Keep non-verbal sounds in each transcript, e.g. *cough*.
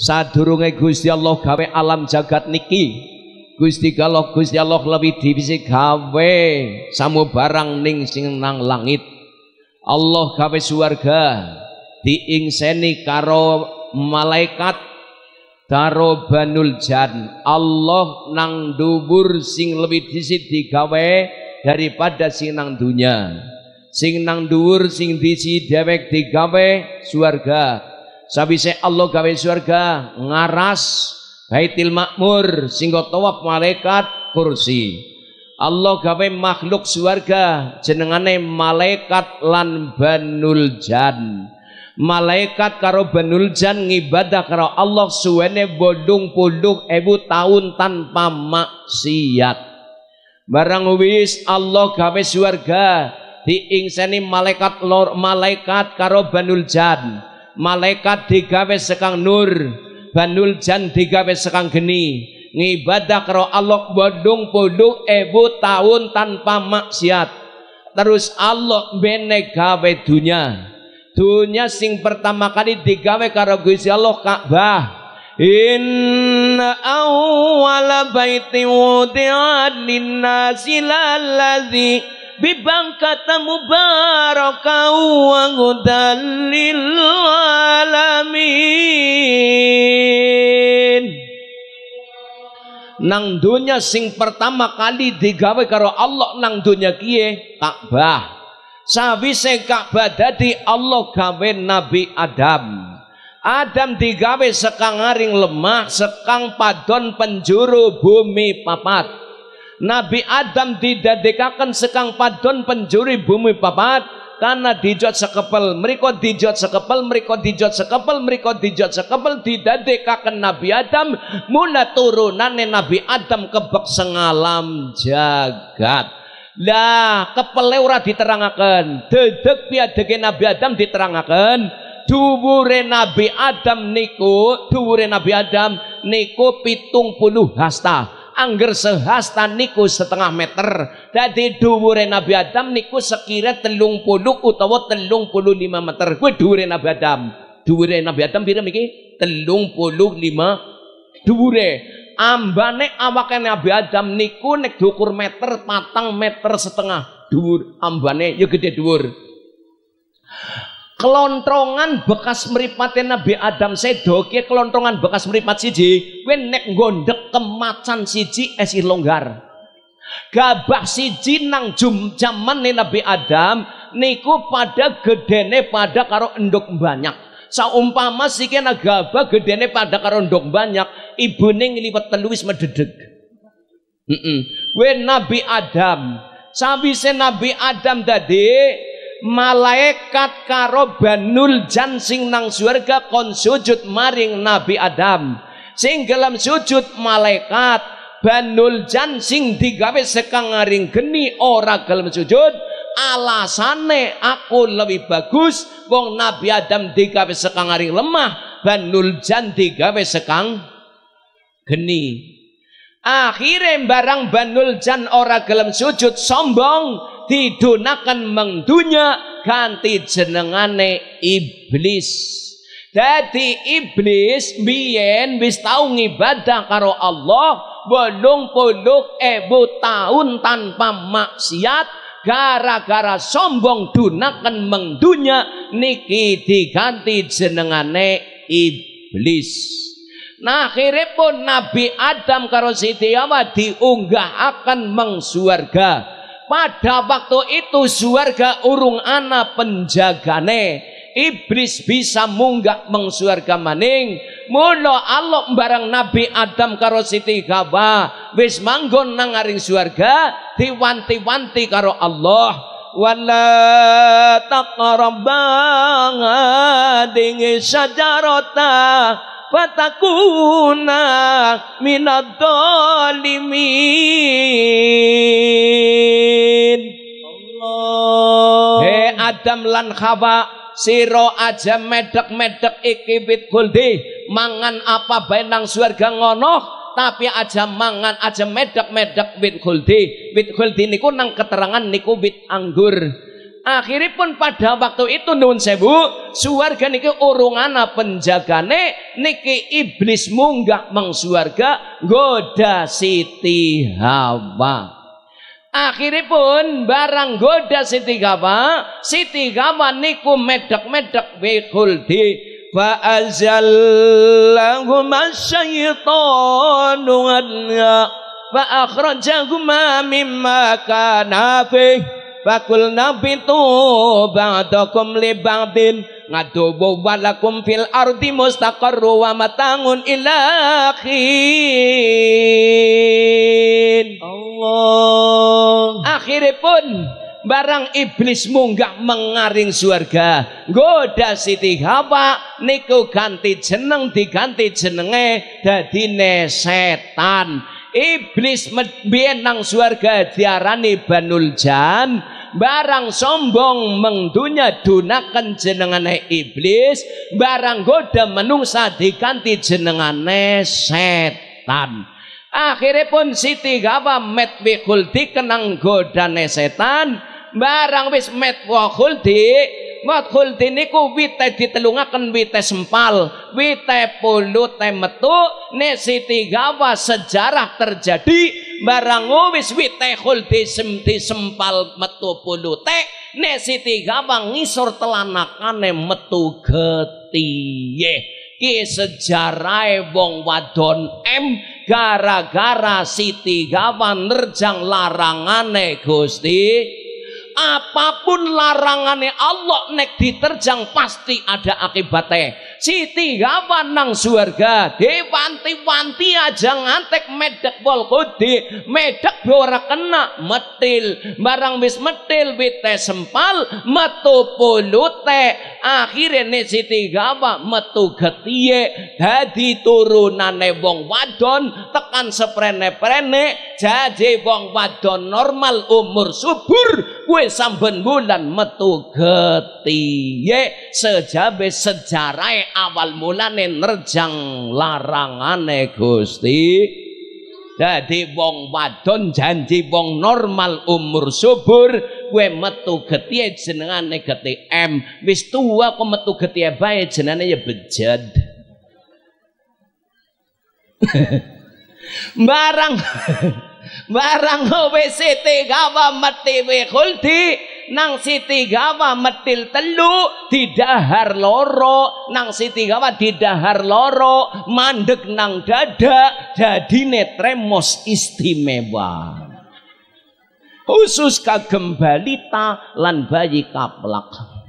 sadurunge Gusti Allah gawe alam jagat niki Gusti Allah Gusti Allah lebih divisi gawe samu barang ning sing nang langit. Allah gawe suarga diingseni karo malaikat karo banul jan. Allah nang dubur sing lebih disit digawe daripada sing nang dunya. Sing nang dhuwur sing disi dewek digawe suarga sabise Allah gawe suarga ngaras Baitil Makmur singgo tawaf malaikat kursi. Allah gawe makhluk suarga jenengane malaikat lan banul jan. Malaikat karo banul jan ngibadah karo Allah suwene bodong puluh ebu tahun tanpa maksiat. Barang wis Allah gawe suarga diingseni malaikat lor malaikat karo banul jan malaikat digawe sekang nur Banul Jan digawe sekang geni. Ngibadah karo Allah bodong puluh ebu tahun tanpa maksiat. Terus Allah bene gawe dunia dunia sing pertama kali digawe karo Gusti Allah Ka'bah. Inna awwala baiti wudi'a lin-nasi lalladzi bibangkata mubaraka wa hudan lil alamin nang dunya sing pertama kali digawe karo Allah nang dunya kiye? Ka'bah. Sawise Ka'bah dadi Allah gawe Nabi Adam. Adam digawe sekang aring lemah sekang padon penjuru bumi papat Nabi Adam didadekakan sekang padon penjuri bumi papat karena dijot sekepel mereka dijot sekepel mereka dijot sekepel mereka dijot sekepel didadekakan Nabi Adam mula turunannya Nabi Adam kebek sengalam jagat. Lah kepele ora diterangaken dedek piadege Nabi Adam diterangaken dhuwure Nabi Adam niku dhuwure Nabi Adam niku pitung puluh hasta angger sehasta niku setengah meter. Dadi dhuwure Nabi Adam niku sekira telung puluh utawa telung puluh lima meter. Kuwi dhuwure Nabi Adam. Dhuwure Nabi Adam pira niki telung puluh lima dhuwure. Ambane awake Nabi Adam niku nek diukur meter patang meter setengah dhuwur. Ambane ya gede dhuwur kelontrongan bekas meripatnya Nabi Adam sedo kia kelontrongan bekas meripat siji kowe nek gondek kemacan siji esi longgar. Gabah siji nang jum jaman Nabi Adam niku pada gedene pada karo enduk banyak. Saumpama sikena gabah gedene pada karo enduk banyak ibune ngliwet telu wis mededeg. Heeh mm Nabi Adam sawise Nabi Adam tadi malaikat karo banul jan sing nang surga kon sujud maring Nabi Adam. Sing dalam sujud malaikat banul jan sing digawe sekang ngaring geni ora gelem sujud. Alasane aku lebih bagus wong Nabi Adam digawe sekang ngaring lemah banul jan digawe sekang geni. Akhirnya barang banul jan ora gelem sujud sombong didunakan mengdunya ganti jenengane iblis. Jadi iblis biyen wis tau ngibadah karo Allah bolong puluh ebu tahun tanpa maksiat gara-gara sombong dunakan mengdunya niki diganti jenengane iblis. Nah akhirnya pun Nabi Adam karo Siti Hawa diunggah akan mengsuarga pada waktu itu suarga urung ana penjagane. Iblis bisa munggah mengsuarga maning. Mula Allah barang Nabi Adam karo Siti Hawa wis manggon nang aring suarga diwanti-wanti karo Allah. Wala taqrabba dingi sajarata fatakuna minad dolimin Adam lan Hawa siro aja medek-medek iki wit guldi mangan apa bae nang surga ngono tapi aja mangan aja medek-medek wit guldi wit guldi niku nang keterangan niku wit anggur Akhiripun pada waktu itu nun sewu suarga niki urungana penjagane niki iblis munggah meng suarga goda Siti Hawa. Akhiripun barang goda Siti Hawa, Siti Hawa niku medek-medek di fa azallahuma syaitanu anha fa akhrajahuma mimma kana fihi Fakul nabitu ba'dakum li ba'din ngadubu walakum fil ardi mustaqarru wa matangun ilahin barang iblis munggah mengaring surga goda Siti Hawa niku ganti jeneng diganti jenenge dadine setan. Iblis biyen nang swarga diarani Banul Jan. Barang sombong mengdunya dunakan jenengane iblis. Barang goda menungsa diganti jenengane setan. Akhirnya pun Siti Gawa met wikulti kenang godane setan barang wis met wakulti Matkul diniku wite ditelungaken wite sempal, wite pulu te metu, ne Siti Gawa sejarah terjadi barang wis wite khuldi sem sempal metu pulu te. Ne Siti Gawa ngisor telanakane metu getiye. Ki sejarah wong wadon M gara-gara Siti Gawa nerjang larangane Gusti apa pun larangannya Allah nek diterjang pasti ada akibatnya. Siti gawan nang surga dewanti-wanti aja ngantek medek wol kudi medek ora kena metil. Barang wis metil wite sempal metu pulute akhirnya nih Siti gawa metu getiye dadi turunane wong wadon tekan seprene-prene jadi wong wadon normal umur subur kue samben bulan metu getiye. Sejabe sejarah awal mulane nerjang larangane Gusti. Dadi wong wadon janji wong normal umur subur kowe metu getihe jenengane geti M. Wis tua kok metu getihe bae jenenge ya bejad. *laughs* Barang *laughs* barang wis gawa mati we khuldi nang Siti Gawa metil telu didahar loro nang Siti Gawa didahar loro mandek nang dada dadine tremos istimewa khusus kagem balita lan bayi kaplak.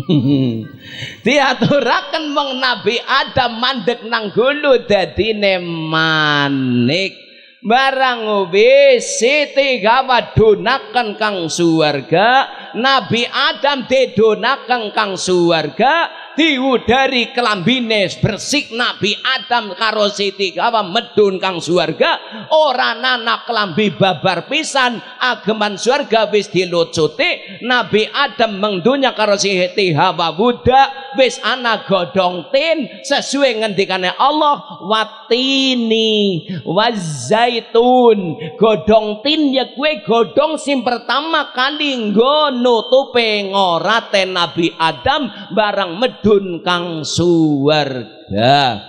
*laughs* Diaturaken wong Nabi Adam mandek nang gulu dadine manik. Barang wis Siti gawa donaken kang suwarga Nabi Adam didonaken kang suwarga diudari kelambine bersih. Nabi Adam karo Siti Gawa medun kang suarga ora nana kelambi babar pisan ageman suarga wis dilucuti. Nabi Adam mengdunya karo Siti Hawa budak wis ana godong tin sesuai ngendikane Allah watini wazaitun. Godong tin ya kue godong sim pertama kali nggo nutupe ngorate Nabi Adam barang medun kang suwarga.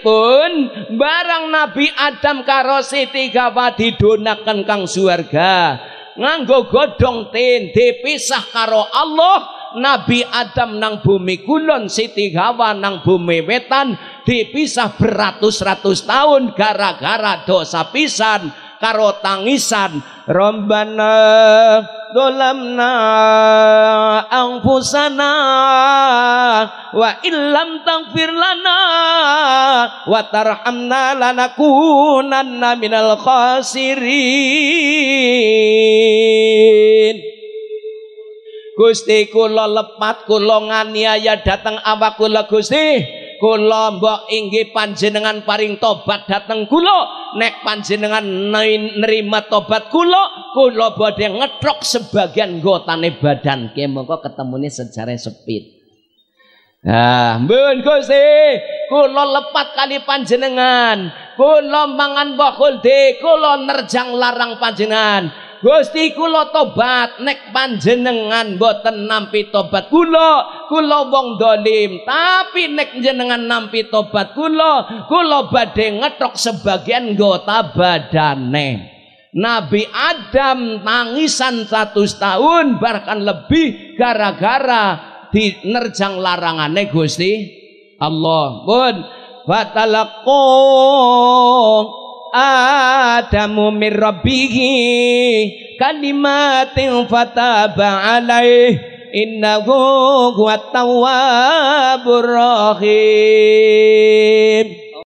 Pun barang Nabi Adam karo Siti Hawa didonaken kang suwarga. Nganggo godong tin dipisah karo Allah Nabi Adam nang bumi kulon Siti Hawa nang bumi wetan dipisah beratus-ratus tahun gara-gara dosa pisan karo tangisan. Rombana dolamna anfusana wa illam taghfir lana wa tarhamna lanakunanna minal khasirin. Gusti kula lepat kula nganiaya datang awak kula Gusti kula mbok inggih panjenengan paring tobat dateng kula. Nek panjenengan nerima tobat kula kula badhe ngetrok sebagian gotane badan. Ke mongko ketemune sejarah sepit. Nah, mbun Gusti, kula lepat kali panjenengan, kula mangan mbah kulde, kula nerjang larang panjenengan. Gusti kula tobat. Nek panjenengan boten nampi tobat kula kula wong dolim. Tapi nek jenengan nampi tobat kula kula badhe ngetok sebagian nggota badane. Nabi Adam tangisan satu tahun bahkan lebih gara-gara dinerjang larangane Gusti. Allah pun fatalaqo Adamu min rabbihi kalimatin fataba alaih innahu huwa tawwabur rahim